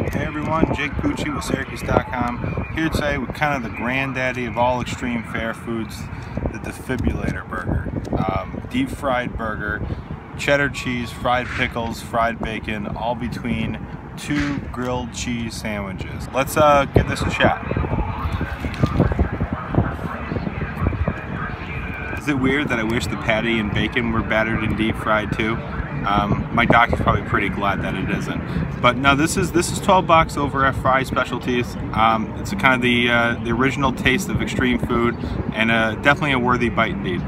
Hey everyone, Jake Pucci with Syracuse.com here today with kind of the granddaddy of all extreme fair foods, the defibrillator burger. Um, deep fried burger, cheddar cheese, fried pickles, fried bacon, all between two grilled cheese sandwiches. Let's uh, give this a shot. Is it weird that I wish the patty and bacon were battered and deep fried too? Um, my doctor's probably pretty glad that it isn't. But no, this is this is 12 bucks over at Fry Specialties. Um, it's kind of the uh, the original taste of extreme food, and uh, definitely a worthy bite indeed.